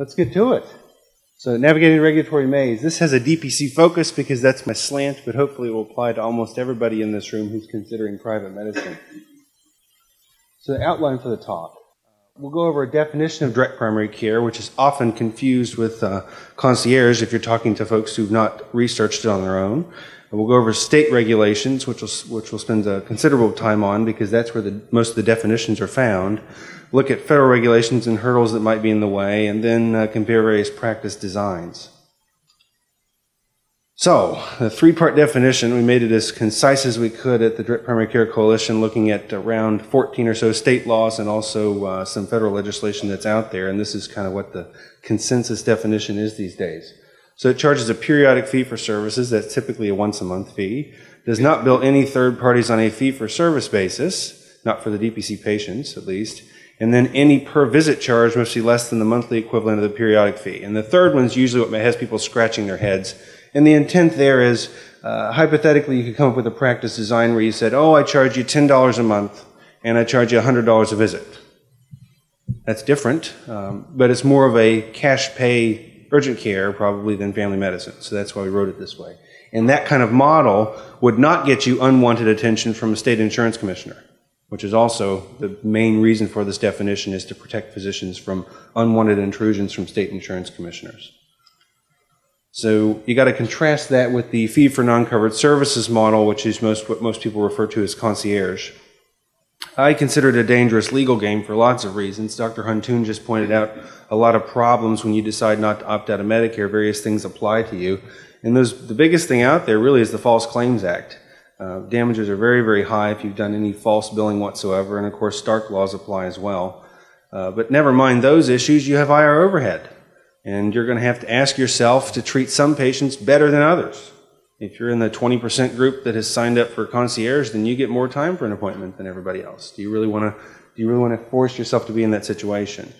let's get to it. So, navigating regulatory maze. This has a DPC focus because that's my slant, but hopefully it will apply to almost everybody in this room who's considering private medicine. So, the outline for the talk. We'll go over a definition of direct primary care, which is often confused with uh, concierge if you're talking to folks who've not researched it on their own. And we'll go over state regulations, which we'll, which we'll spend a considerable time on because that's where the, most of the definitions are found. Look at federal regulations and hurdles that might be in the way, and then uh, compare various practice designs. So, the three part definition, we made it as concise as we could at the Direct Primary Care Coalition, looking at around 14 or so state laws and also uh, some federal legislation that's out there. And this is kind of what the consensus definition is these days. So, it charges a periodic fee for services, that's typically a once a month fee, does not bill any third parties on a fee for service basis, not for the DPC patients at least. And then any per visit charge must be less than the monthly equivalent of the periodic fee. And the third one is usually what has people scratching their heads and the intent there is, uh, hypothetically, you could come up with a practice design where you said, oh, I charge you $10 a month and I charge you $100 a visit. That's different, um, but it's more of a cash pay urgent care probably than family medicine. So that's why we wrote it this way. And that kind of model would not get you unwanted attention from a state insurance commissioner, which is also the main reason for this definition is to protect physicians from unwanted intrusions from state insurance commissioners. So you got to contrast that with the fee for non-covered services model, which is most what most people refer to as concierge. I consider it a dangerous legal game for lots of reasons. Dr. Huntoon just pointed out a lot of problems when you decide not to opt out of Medicare. Various things apply to you, and those the biggest thing out there really is the False Claims Act. Uh, damages are very, very high if you've done any false billing whatsoever, and of course, Stark laws apply as well. Uh, but never mind those issues, you have higher overhead. And you're going to have to ask yourself to treat some patients better than others. If you're in the 20% group that has signed up for concierge, then you get more time for an appointment than everybody else. Do you really want to? Do you really want to force yourself to be in that situation?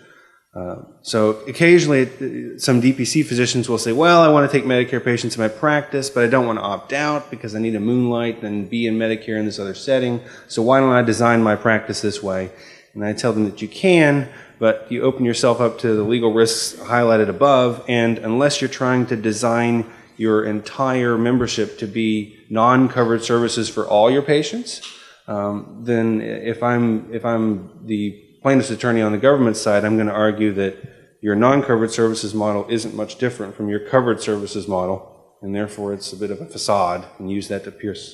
Uh, so occasionally, some DPC physicians will say, "Well, I want to take Medicare patients in my practice, but I don't want to opt out because I need to moonlight and be in Medicare in this other setting. So why don't I design my practice this way?" And I tell them that you can, but you open yourself up to the legal risks highlighted above, and unless you're trying to design your entire membership to be non-covered services for all your patients, um, then if I'm if I'm the plaintiff's attorney on the government side, I'm going to argue that your non-covered services model isn't much different from your covered services model, and therefore it's a bit of a facade, and use that to pierce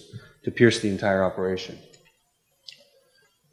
to pierce the entire operation.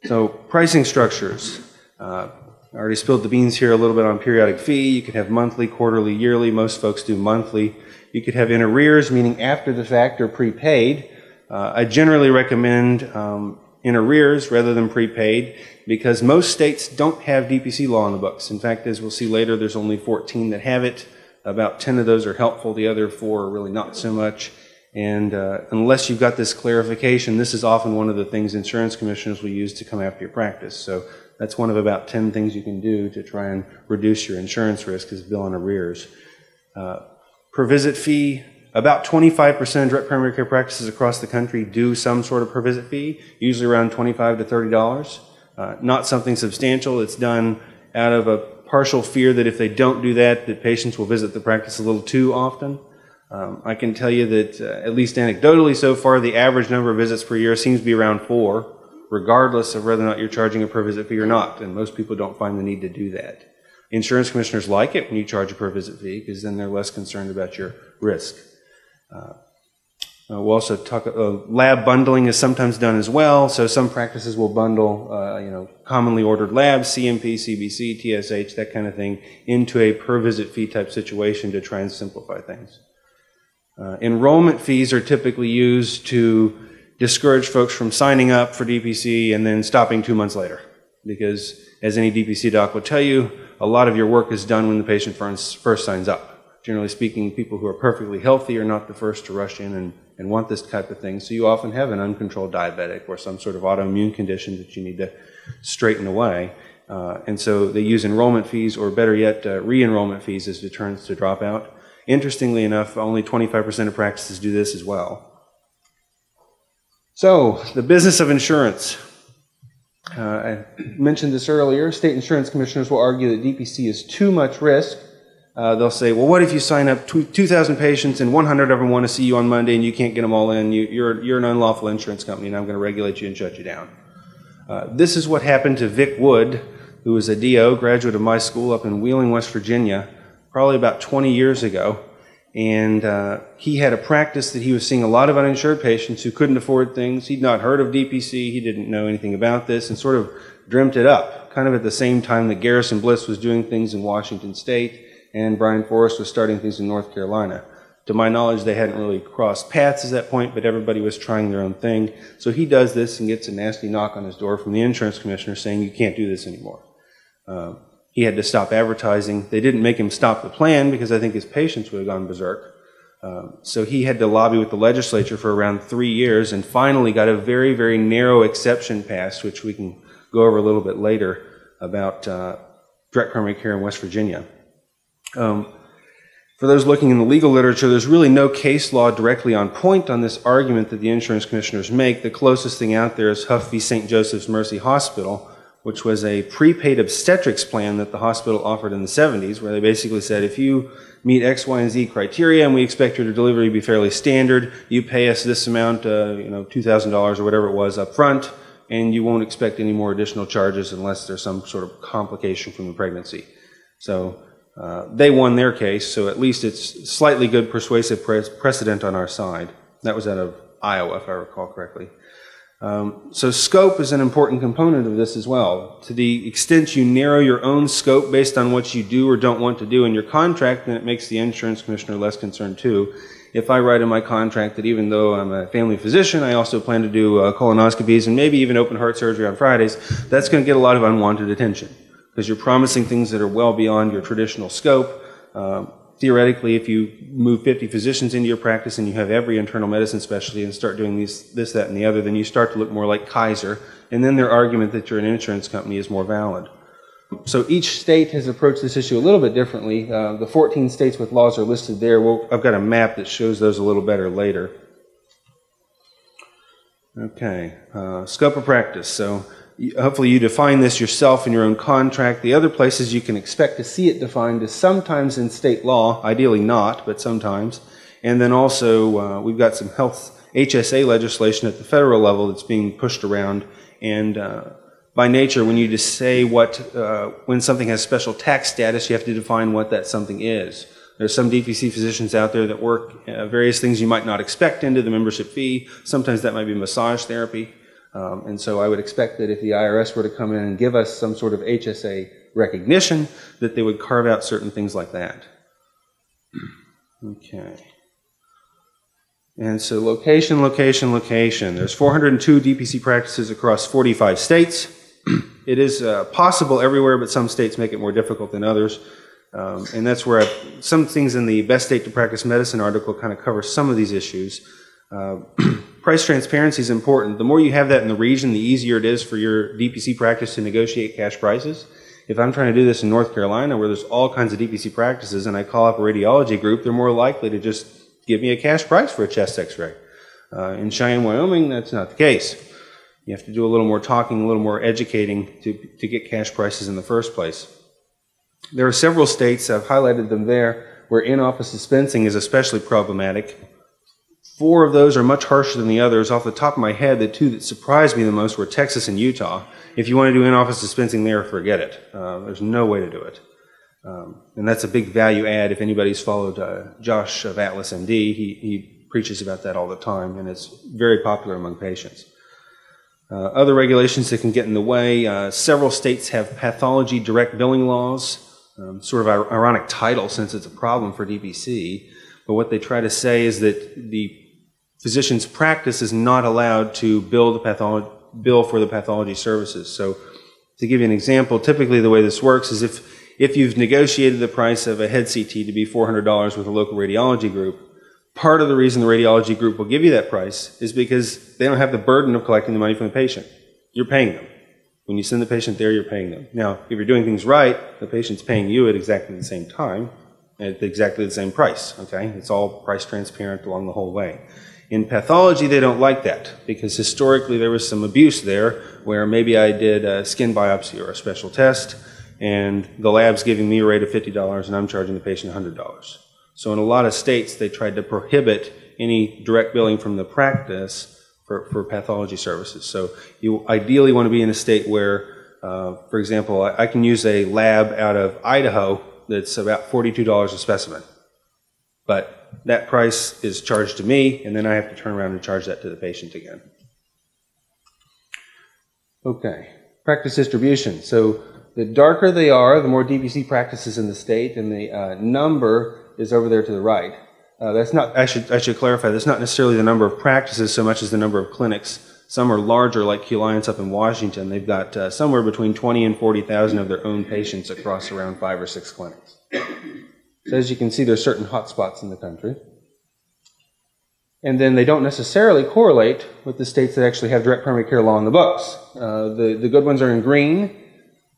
So pricing structures. Uh, I already spilled the beans here a little bit on periodic fee. You could have monthly, quarterly, yearly. Most folks do monthly. You could have in arrears, meaning after the fact or prepaid. Uh, I generally recommend um, in arrears rather than prepaid because most states don't have DPC law in the books. In fact, as we'll see later, there's only 14 that have it. About 10 of those are helpful. The other four are really not so much. And uh, unless you've got this clarification, this is often one of the things insurance commissioners will use to come after your practice. So that's one of about 10 things you can do to try and reduce your insurance risk is bill in arrears. Uh, per visit fee, about 25% of direct primary care practices across the country do some sort of per visit fee, usually around 25 to $30. Uh, not something substantial. It's done out of a partial fear that if they don't do that, that patients will visit the practice a little too often. Um, I can tell you that, uh, at least anecdotally so far, the average number of visits per year seems to be around four regardless of whether or not you're charging a per visit fee or not. And most people don't find the need to do that. Insurance commissioners like it when you charge a per visit fee because then they're less concerned about your risk. Uh, uh, we'll also talk. Uh, lab bundling is sometimes done as well. So some practices will bundle, uh, you know, commonly ordered labs, CMP, CBC, TSH, that kind of thing, into a per visit fee type situation to try and simplify things. Uh, enrollment fees are typically used to discourage folks from signing up for DPC and then stopping two months later. Because, as any DPC doc will tell you, a lot of your work is done when the patient first, signs up. Generally speaking, people who are perfectly healthy are not the first to rush in and, and want this type of thing. So you often have an uncontrolled diabetic or some sort of autoimmune condition that you need to straighten away. Uh, and so they use enrollment fees, or better yet, uh, re enrollment fees as deterrents to drop out. Interestingly enough, only 25% of practices do this as well. So, the business of insurance. Uh, I mentioned this earlier. State insurance commissioners will argue that DPC is too much risk uh, they'll say, well, what if you sign up 2,000 patients and 100 of them want to see you on Monday and you can't get them all in? You, are you're an unlawful insurance company and I'm going to regulate you and shut you down. Uh, this is what happened to Vic Wood, who was a DO, graduate of my school up in Wheeling, West Virginia, probably about 20 years ago. And uh, he had a practice that he was seeing a lot of uninsured patients who couldn't afford things. He'd not heard of DPC, he didn't know anything about this, and sort of dreamt it up, kind of at the same time that Garrison Bliss was doing things in Washington State and Brian Forrest was starting things in North Carolina. To my knowledge, they hadn't really crossed paths at that point, but everybody was trying their own thing. So he does this and gets a nasty knock on his door from the insurance commissioner saying, You can't do this anymore. Uh, he had to stop advertising. They didn't make him stop the plan because I think his patients would have gone berserk. Um, so he had to lobby with the legislature for around three years and finally got a very, very narrow exception passed, which we can go over a little bit later about uh, direct primary care in West Virginia. Um, for those looking in the legal literature, there's really no case law directly on point on this argument that the insurance commissioners make. The closest thing out there is Huff v. St. Joseph's Mercy Hospital, which was a prepaid obstetrics plan that the hospital offered in the 70s, where they basically said if you meet X, Y, and Z criteria and we expect your delivery to be fairly standard, you pay us this amount, uh, you know, $2,000 or whatever it was up front, and you won't expect any more additional charges unless there's some sort of complication from the pregnancy. So uh, they won their case, so at least it's slightly good persuasive pre- precedent on our side. That was out of Iowa, if I recall correctly. Um, so scope is an important component of this as well. To the extent you narrow your own scope based on what you do or don't want to do in your contract, then it makes the insurance commissioner less concerned too. If I write in my contract that even though I'm a family physician, I also plan to do uh, colonoscopies and maybe even open heart surgery on Fridays, that's going to get a lot of unwanted attention because you're promising things that are well beyond your traditional scope. Um, theoretically, if you move 50 physicians into your practice and you have every internal medicine specialty and start doing these, this, that, and the other, then you start to look more like Kaiser, and then their argument that you're an insurance company is more valid. So each state has approached this issue a little bit differently. Uh, the 14 states with laws are listed there. Well, I've got a map that shows those a little better later. Okay, uh, scope of practice. So hopefully you define this yourself in your own contract. The other places you can expect to see it defined is sometimes in state law, ideally not, but sometimes. And then also, uh, we've got some health HSA legislation at the federal level that's being pushed around. And uh, by nature, when you just say what, uh, when something has special tax status, you have to define what that something is. There's some DPC physicians out there that work uh, various things you might not expect into the membership fee. Sometimes that might be massage therapy. Um, and so I would expect that if the IRS were to come in and give us some sort of HSA recognition, that they would carve out certain things like that. Okay. And so location, location, location. There's 402 DPC practices across 45 states. it is uh, possible everywhere, but some states make it more difficult than others. Um, and that's where I've, some things in the Best State to Practice Medicine article kind of cover some of these issues. Uh, price transparency is important. The more you have that in the region, the easier it is for your DPC practice to negotiate cash prices. If I'm trying to do this in North Carolina, where there's all kinds of DPC practices, and I call up a radiology group, they're more likely to just give me a cash price for a chest X-ray. Uh, in Cheyenne, Wyoming, that's not the case. You have to do a little more talking, a little more educating to, to get cash prices in the first place. There are several states, I've highlighted them there, where in-office dispensing is especially problematic. Four of those are much harsher than the others. Off the top of my head, the two that surprised me the most were Texas and Utah. If you want to do in-office dispensing there, forget it. Uh, there's no way to do it. Um, and that's a big value add. If anybody's followed uh, Josh of Atlas MD, he, he preaches about that all the time, and it's very popular among patients. Uh, other regulations that can get in the way. Uh, several states have pathology direct billing laws. Um, sort of ironic title since it's a problem for DPC. But what they try to say is that the physician's practice is not allowed to bill, bill for the pathology services. So, to give you an example, typically the way this works is if, if you've negotiated the price of a head CT to be $400 with a local radiology group, part of the reason the radiology group will give you that price is because they don't have the burden of collecting the money from the patient. You're paying them. When you send the patient there, you're paying them. Now, if you're doing things right, the patient's paying you at exactly the same time, at exactly the same price. Okay? It's all price transparent along the whole way. In pathology, they don't like that because historically there was some abuse there where maybe I did a skin biopsy or a special test and the lab's giving me a rate of $50 and I'm charging the patient $100. So in a lot of states, they tried to prohibit any direct billing from the practice for, for pathology services. So you ideally want to be in a state where, uh, for example, I, I, can use a lab out of Idaho that's about $42 a specimen. But that price is charged to me, and then I have to turn around and charge that to the patient again. Okay, practice distribution. So the darker they are, the more DPC practices in the state, and the uh, number is over there to the right. Uh, that's not. I should I should clarify. That's not necessarily the number of practices so much as the number of clinics. Some are larger, like Qliance up in Washington. They've got uh, somewhere between 20 and 40,000 of their own patients across around five or six clinics. So as you can see, there's certain hotspots in the country. And then they don't necessarily correlate with the states that actually have direct primary care law in the books. Uh, the, the good ones are in green.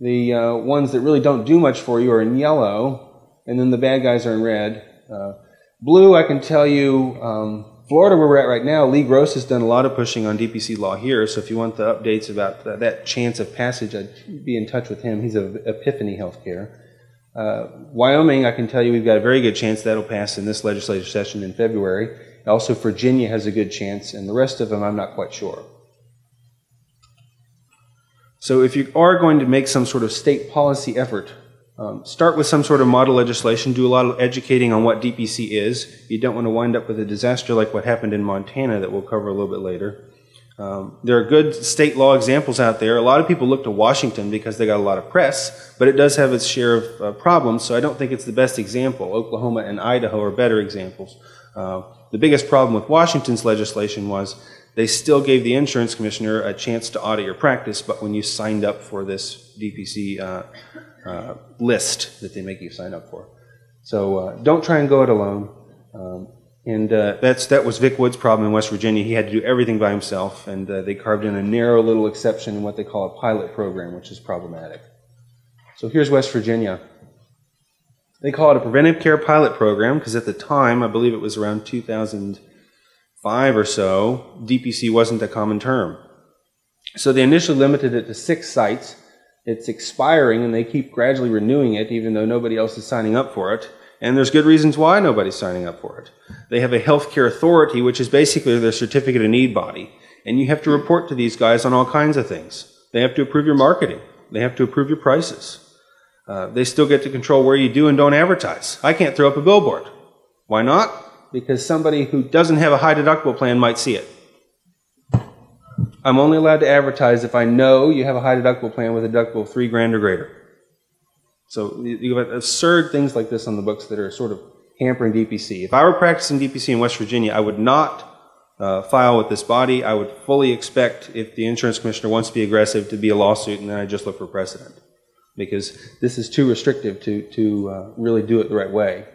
The uh, ones that really don't do much for you are in yellow. And then the bad guys are in red. Uh, blue, I can tell you, um, Florida, where we're at right now, Lee Gross has done a lot of pushing on DPC law here. So if you want the updates about the, that chance of passage, I'd be in touch with him. He's of Epiphany Healthcare. Uh, Wyoming, I can tell you we've got a very good chance that'll pass in this legislative session in February. Also, Virginia has a good chance, and the rest of them I'm not quite sure. So, if you are going to make some sort of state policy effort, um, start with some sort of model legislation, do a lot of educating on what DPC is. You don't want to wind up with a disaster like what happened in Montana that we'll cover a little bit later. Um, there are good state law examples out there. A lot of people look to Washington because they got a lot of press, but it does have its share of uh, problems, so I don't think it's the best example. Oklahoma and Idaho are better examples. Uh, the biggest problem with Washington's legislation was they still gave the insurance commissioner a chance to audit your practice, but when you signed up for this DPC uh, uh, list that they make you sign up for. So uh, don't try and go it alone. Um, and uh, that's, that was Vic Wood's problem in West Virginia. He had to do everything by himself, and uh, they carved in a narrow little exception in what they call a pilot program, which is problematic. So here's West Virginia. They call it a preventive care pilot program because at the time, I believe it was around 2005 or so, DPC wasn't a common term. So they initially limited it to six sites. It's expiring, and they keep gradually renewing it, even though nobody else is signing up for it. And there's good reasons why nobody's signing up for it. They have a healthcare authority, which is basically their certificate of need body. And you have to report to these guys on all kinds of things. They have to approve your marketing. They have to approve your prices. Uh, they still get to control where you do and don't advertise. I can't throw up a billboard. Why not? Because somebody who doesn't have a high deductible plan might see it. I'm only allowed to advertise if I know you have a high deductible plan with a deductible of three grand or greater. So you have absurd things like this on the books that are sort of hampering DPC. If I were practicing DPC in West Virginia, I would not uh, file with this body. I would fully expect, if the insurance commissioner wants to be aggressive, to be a lawsuit, and then I just look for precedent because this is too restrictive to to uh, really do it the right way.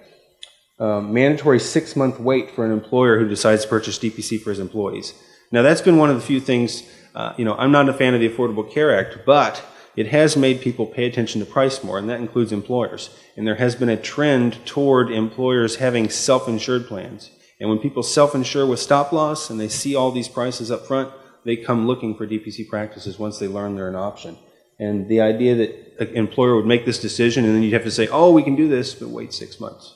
Um, mandatory six month wait for an employer who decides to purchase DPC for his employees. Now that's been one of the few things. Uh, you know, I'm not a fan of the Affordable Care Act, but it has made people pay attention to price more, and that includes employers. And there has been a trend toward employers having self-insured plans. And when people self-insure with stop loss and they see all these prices up front, they come looking for DPC practices once they learn they're an option. And the idea that an employer would make this decision and then you'd have to say, oh, we can do this, but wait six months.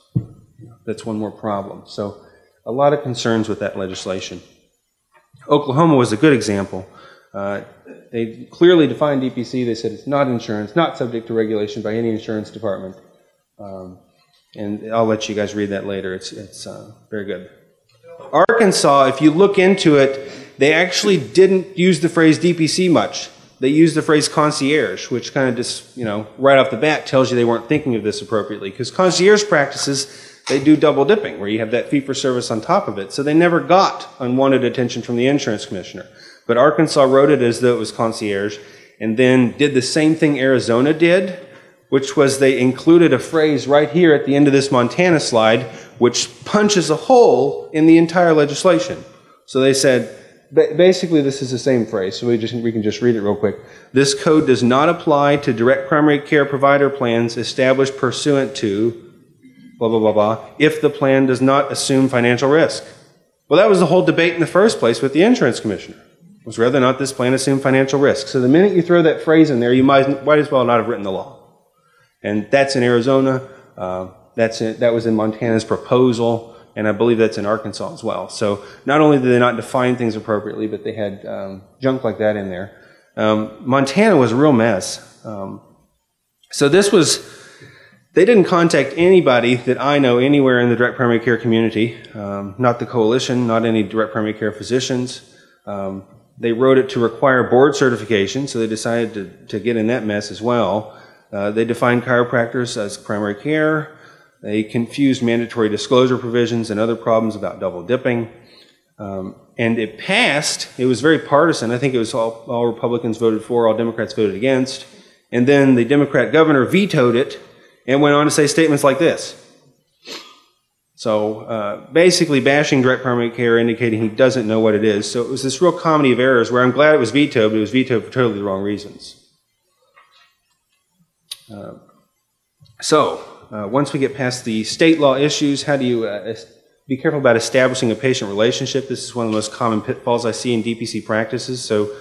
That's one more problem. So a lot of concerns with that legislation. Oklahoma was a good example. Uh, they clearly defined DPC. They said it's not insurance, not subject to regulation by any insurance department. Um, and I'll let you guys read that later. It's, it's uh, very good. Arkansas, if you look into it, they actually didn't use the phrase DPC much. They used the phrase concierge, which kind of just, you know, right off the bat tells you they weren't thinking of this appropriately. Because concierge practices, they do double dipping, where you have that fee for service on top of it. So they never got unwanted attention from the insurance commissioner. But Arkansas wrote it as though it was concierge, and then did the same thing Arizona did, which was they included a phrase right here at the end of this Montana slide, which punches a hole in the entire legislation. So they said, basically this is the same phrase, so we, just, we can just read it real quick. This code does not apply to direct primary care provider plans established pursuant to blah, blah, blah, blah, if the plan does not assume financial risk. Well, that was the whole debate in the first place with the insurance commissioner was or not this plan assumed financial risk. So the minute you throw that phrase in there, you might, might as well not have written the law. And that's in Arizona. Uh, that's in, that was in Montana's proposal, and I believe that's in Arkansas as well. So not only did they not define things appropriately, but they had um, junk like that in there. Um, Montana was a real mess. Um, so this was, they didn't contact anybody that I know anywhere in the direct primary care community, um, not the coalition, not any direct primary care physicians. Um, they wrote it to require board certification, so they decided to, to get in that mess as well. Uh, they defined chiropractors as primary care. They confused mandatory disclosure provisions and other problems about double dipping. Um, and it passed. It was very partisan. I think it was all, all, Republicans voted for, all Democrats voted against. And then the Democrat governor vetoed it and went on to say statements like this. So uh, basically, bashing direct primary care, indicating he doesn't know what it is. So it was this real comedy of errors where I'm glad it was vetoed, but it was vetoed for totally the wrong reasons. Uh, so uh, once we get past the state law issues, how do you uh, be careful about establishing a patient relationship? This is one of the most common pitfalls I see in DPC practices. So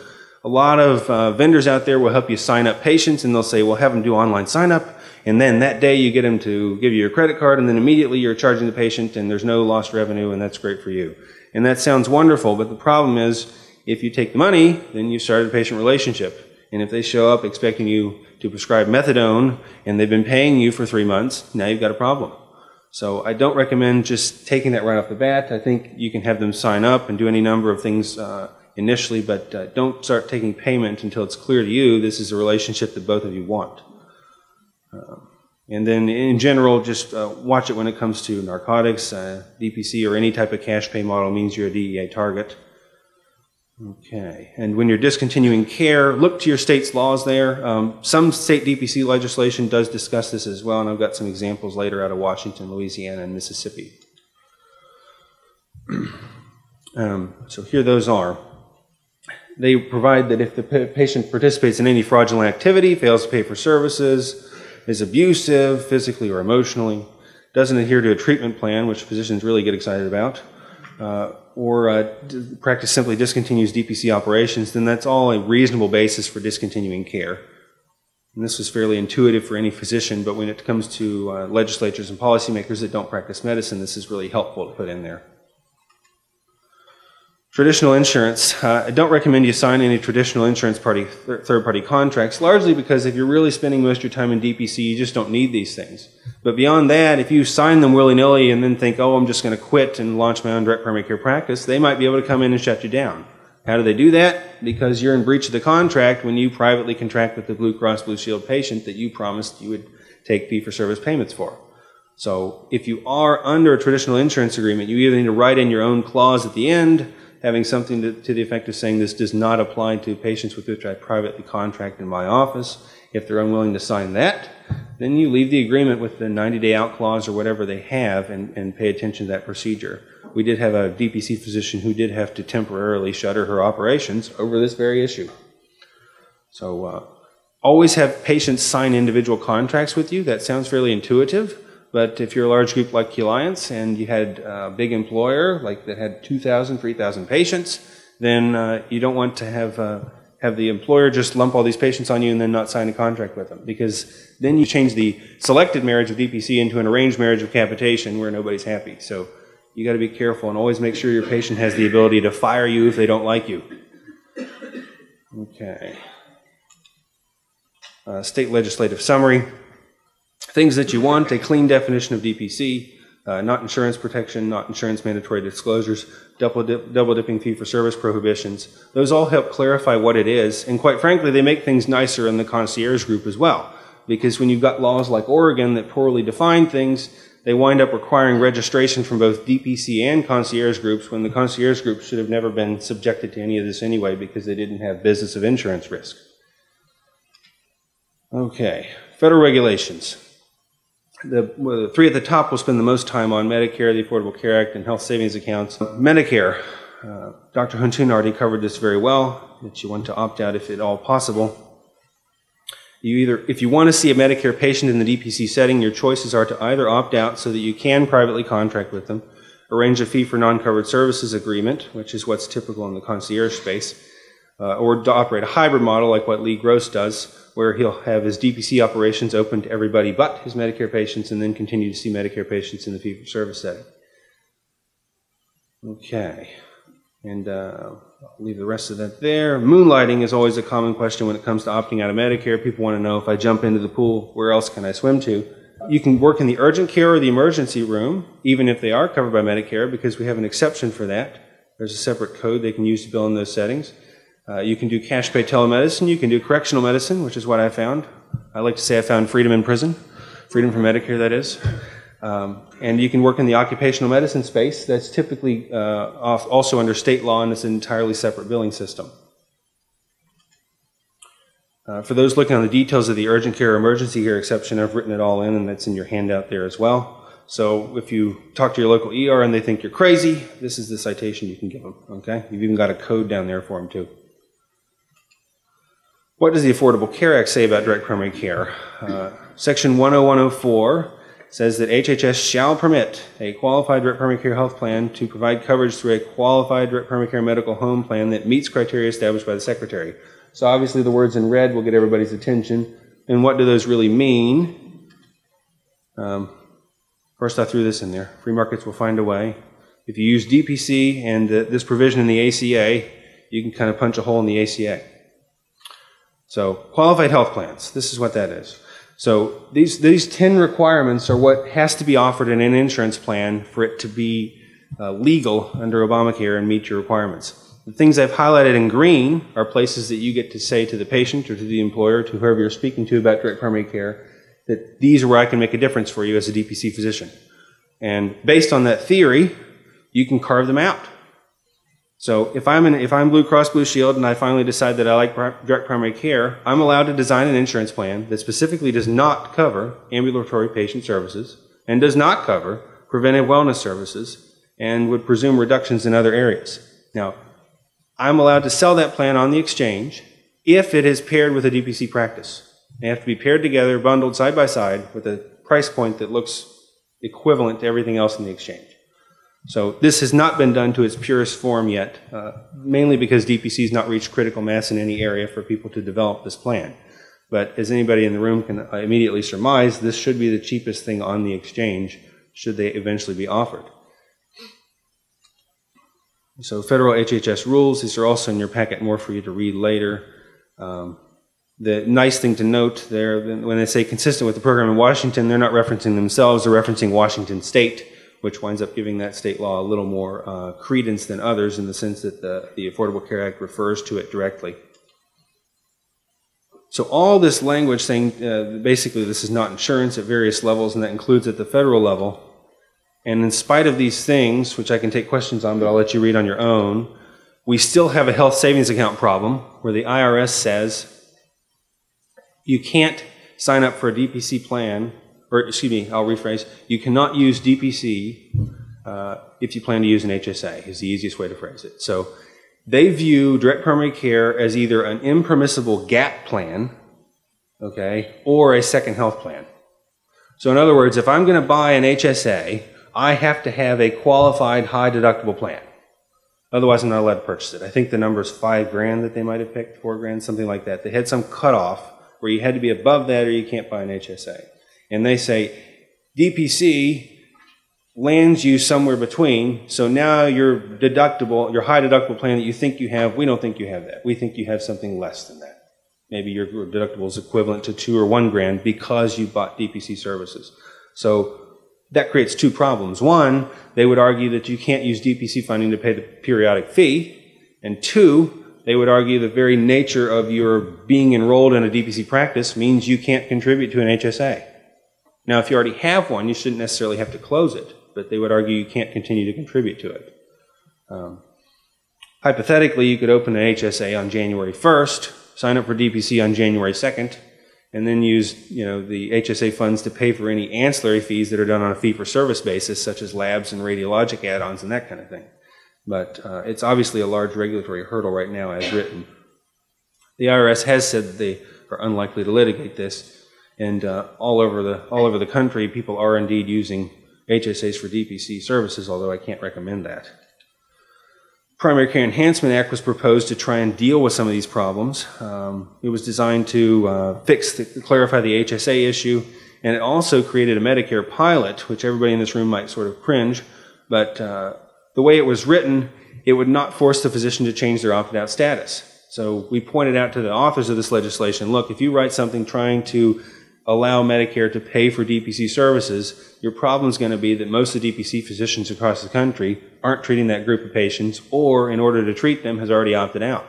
a lot of uh, vendors out there will help you sign up patients, and they'll say, "Well, have them do online sign up." And then that day you get them to give you your credit card, and then immediately you're charging the patient, and there's no lost revenue, and that's great for you. And that sounds wonderful, but the problem is if you take the money, then you start a patient relationship. And if they show up expecting you to prescribe methadone and they've been paying you for three months, now you've got a problem. So I don't recommend just taking that right off the bat. I think you can have them sign up and do any number of things uh, initially, but uh, don't start taking payment until it's clear to you this is a relationship that both of you want. And then in general, just uh, watch it when it comes to narcotics. Uh, DPC or any type of cash pay model means you're a DEA target. Okay, and when you're discontinuing care, look to your state's laws there. Um, some state DPC legislation does discuss this as well, and I've got some examples later out of Washington, Louisiana, and Mississippi. um, so here those are. They provide that if the patient participates in any fraudulent activity, fails to pay for services, is abusive, physically or emotionally, doesn't adhere to a treatment plan, which physicians really get excited about, uh, or uh, practice simply discontinues DPC operations, then that's all a reasonable basis for discontinuing care. And this is fairly intuitive for any physician, but when it comes to uh, legislatures and policymakers that don't practice medicine, this is really helpful to put in there. Traditional insurance. Uh, I don't recommend you sign any traditional insurance party third party contracts, largely because if you're really spending most of your time in DPC, you just don't need these things. But beyond that, if you sign them willy nilly and then think, oh, I'm just going to quit and launch my own direct primary care practice, they might be able to come in and shut you down. How do they do that? Because you're in breach of the contract when you privately contract with the Blue Cross Blue Shield patient that you promised you would take fee for service payments for. So if you are under a traditional insurance agreement, you either need to write in your own clause at the end having something to, to, the effect of saying this does not apply to patients with which I privately contract in my office. If they're unwilling to sign that, then you leave the agreement with the 90 day out clause or whatever they have and, and pay attention to that procedure. We did have a DPC physician who did have to temporarily shutter her operations over this very issue. So, uh, always have patients sign individual contracts with you. That sounds fairly intuitive. But if you're a large group like Qliance and you had a big employer like that had 2,000, 3,000 patients, then uh, you don't want to have uh, have the employer just lump all these patients on you and then not sign a contract with them because then you change the selected marriage of DPC into an arranged marriage of capitation where nobody's happy. So you got to be careful and always make sure your patient has the ability to fire you if they don't like you. Okay. Uh, state legislative summary. Things that you want, a clean definition of DPC, uh, not insurance protection, not insurance mandatory disclosures, double, dip, double dipping fee for service prohibitions. Those all help clarify what it is, and quite frankly, they make things nicer in the concierge group as well. Because when you've got laws like Oregon that poorly define things, they wind up requiring registration from both DPC and concierge groups when the concierge groups should have never been subjected to any of this anyway because they didn't have business of insurance risk. Okay, federal regulations. The, well, the, three at the top will spend the most time on Medicare, the Affordable Care Act, and health savings accounts. Medicare, uh, Dr. Huntoon already covered this very well, that you want to opt out if at all possible. You either, if you want to see a Medicare patient in the DPC setting, your choices are to either opt out so that you can privately contract with them, arrange a fee for non-covered services agreement, which is what's typical in the concierge space, uh, or to operate a hybrid model like what Lee Gross does, where he'll have his DPC operations open to everybody but his Medicare patients and then continue to see Medicare patients in the fee for service setting. Okay. And uh, I'll leave the rest of that there. Moonlighting is always a common question when it comes to opting out of Medicare. People want to know if I jump into the pool, where else can I swim to? You can work in the urgent care or the emergency room, even if they are covered by Medicare, because we have an exception for that. There's a separate code they can use to bill in those settings. Uh, you can do cash pay telemedicine. You can do correctional medicine, which is what I found. I like to say I found freedom in prison, freedom from Medicare, that is. Um, and you can work in the occupational medicine space. That's typically uh, also under state law and it's an entirely separate billing system. Uh, for those looking on the details of the urgent care emergency care exception, I've written it all in and that's in your handout there as well. So if you talk to your local ER and they think you're crazy, this is the citation you can give them, okay? You've even got a code down there for them too. What does the Affordable Care Act say about direct primary care? Uh, Section 10104 says that HHS shall permit a qualified direct primary care health plan to provide coverage through a qualified direct primary care medical home plan that meets criteria established by the Secretary. So obviously the words in red will get everybody's attention. And what do those really mean? Um, first, I threw this in there. Free markets will find a way. If you use DPC and uh, this provision in the ACA, you can kind of punch a hole in the ACA. So, qualified health plans, this is what that is. So these, these 10 requirements are what has to be offered in an insurance plan for it to be uh, legal under Obamacare and meet your requirements. The things I've highlighted in green are places that you get to say to the patient or to the employer, to whoever you're speaking to about direct primary care, that these are where I can make a difference for you as a DPC physician. And based on that theory, you can carve them out. So if I'm, in, if I'm Blue Cross Blue Shield and I finally decide that I like direct primary care, I'm allowed to design an insurance plan that specifically does not cover ambulatory patient services and does not cover preventive wellness services and would presume reductions in other areas. Now, I'm allowed to sell that plan on the exchange if it is paired with a DPC practice. They have to be paired together, bundled side by side with a price point that looks equivalent to everything else in the exchange. So this has not been done to its purest form yet, uh, mainly because DPC has not reached critical mass in any area for people to develop this plan. But as anybody in the room can uh, immediately surmise, this should be the cheapest thing on the exchange should they eventually be offered. So federal HHS rules, these are also in your packet, more for you to read later. Um, the nice thing to note there, when they say consistent with the program in Washington, they're not referencing themselves, they're referencing Washington State which winds up giving that state law a little more uh, credence than others in the sense that the, the Affordable Care Act refers to it directly. So all this language saying uh, basically this is not insurance at various levels, and that includes at the federal level. And in spite of these things, which I can take questions on, but I'll let you read on your own, we still have a health savings account problem where the IRS says you can't sign up for a DPC plan or excuse me, I'll rephrase, you cannot use DPC uh, if you plan to use an HSA, is the easiest way to phrase it. So they view direct primary care as either an impermissible gap plan, okay, or a second health plan. So in other words, if I'm going to buy an HSA, I have to have a qualified high deductible plan. Otherwise, I'm not allowed to purchase it. I think the number is five grand that they might have picked, four grand, something like that. They had some cutoff where you had to be above that or you can't buy an HSA and they say DPC lands you somewhere between. So now your deductible, your high deductible plan that you think you have, we don't think you have that. We think you have something less than that. Maybe your deductible is equivalent to two or one grand because you bought DPC services. So that creates two problems. One, they would argue that you can't use DPC funding to pay the periodic fee. And two, they would argue the very nature of your being enrolled in a DPC practice means you can't contribute to an HSA. Now, if you already have one, you shouldn't necessarily have to close it, but they would argue you can't continue to contribute to it. Um, hypothetically, you could open an HSA on January 1st, sign up for DPC on January 2nd, and then use you know, the HSA funds to pay for any ancillary fees that are done on a fee-for-service basis, such as labs and radiologic add-ons and that kind of thing. But uh, it's obviously a large regulatory hurdle right now as written. The IRS has said that they are unlikely to litigate this, and uh, all over the all over the country, people are indeed using HSAs for DPC services, although I can't recommend that. Primary Care Enhancement Act was proposed to try and deal with some of these problems. Um, it was designed to uh, fix, the, clarify the HSA issue, and it also created a Medicare pilot, which everybody in this room might sort of cringe, but uh, the way it was written, it would not force the physician to change their opted out status. So we pointed out to the authors of this legislation, look, if you write something trying to allow Medicare to pay for DPC services, your problem is going to be that most of the DPC physicians across the country aren't treating that group of patients, or in order to treat them, has already opted out.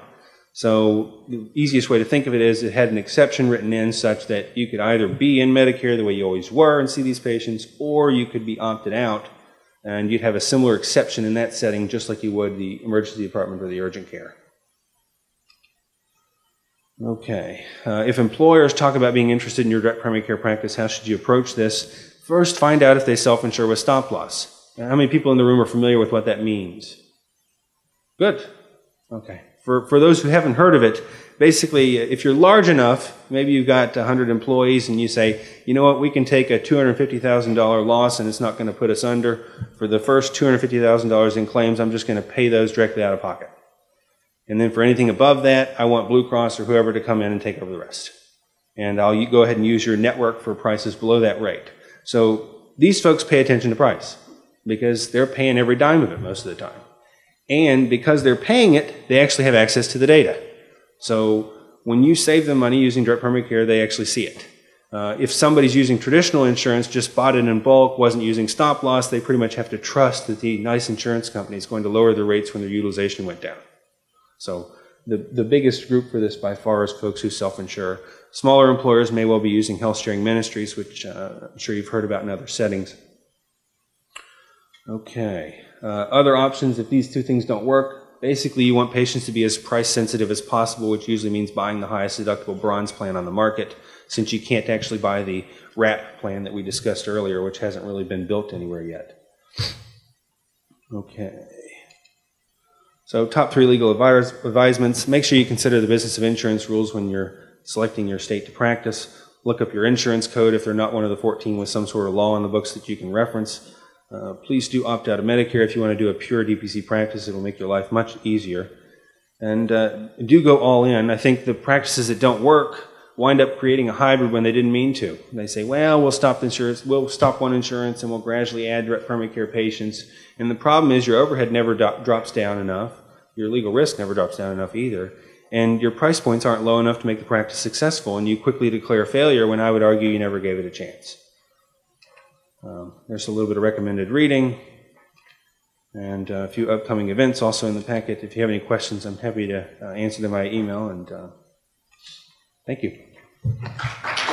So the easiest way to think of it is it had an exception written in such that you could either be in Medicare the way you always were and see these patients, or you could be opted out, and you'd have a similar exception in that setting, just like you would the emergency department or the urgent care. Okay. Uh, if employers talk about being interested in your direct primary care practice, how should you approach this? First, find out if they self insure with stop loss. How many people in the room are familiar with what that means? Good. Okay. For, for those who haven't heard of it, basically, if you're large enough, maybe you've got 100 employees and you say, you know what, we can take a $250,000 loss and it's not going to put us under. For the first $250,000 in claims, I'm just going to pay those directly out of pocket. And then for anything above that, I want Blue Cross or whoever to come in and take over the rest. And I'll go ahead and use your network for prices below that rate. So these folks pay attention to price because they're paying every dime of it most of the time. And because they're paying it, they actually have access to the data. So when you save them money using direct primary care, they actually see it. Uh, if somebody's using traditional insurance, just bought it in bulk, wasn't using stop loss, they pretty much have to trust that the nice insurance company is going to lower their rates when their utilization went down. So the, the biggest group for this by far is folks who self-insure. Smaller employers may well be using health sharing ministries, which uh, I'm sure you've heard about in other settings. Okay. Uh, other options, if these two things don't work, basically you want patients to be as price sensitive as possible, which usually means buying the highest deductible bronze plan on the market, since you can't actually buy the wrap plan that we discussed earlier, which hasn't really been built anywhere yet. Okay. So top three legal advisements. Make sure you consider the business of insurance rules when you're selecting your state to practice. Look up your insurance code if they're not one of the 14 with some sort of law in the books that you can reference. Uh, please do opt out of Medicare if you want to do a pure DPC practice. It'll make your life much easier. And uh, do go all in. I think the practices that don't work wind up creating a hybrid when they didn't mean to. They say, well, we'll stop insurance, we'll stop one insurance and we'll gradually add direct primary care patients and the problem is your overhead never do- drops down enough, your legal risk never drops down enough either, and your price points aren't low enough to make the practice successful, and you quickly declare failure when I would argue you never gave it a chance. Um, there's a little bit of recommended reading and uh, a few upcoming events also in the packet. If you have any questions, I'm happy to uh, answer them by email, and uh, thank you.